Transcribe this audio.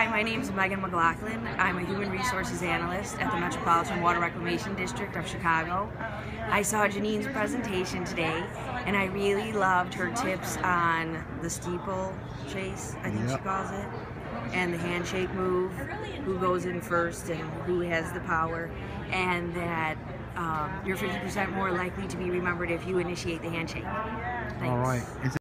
Hi, my name is Megan McLaughlin. I'm a human resources analyst at the Metropolitan Water Reclamation District of Chicago. I saw Janine's presentation today and I really loved her tips on the steeple chase, I think Yep. she calls it, and the handshake move, who goes in first and who has the power, and that um, you're 50% more likely to be remembered if you initiate the handshake. Thanks. All right.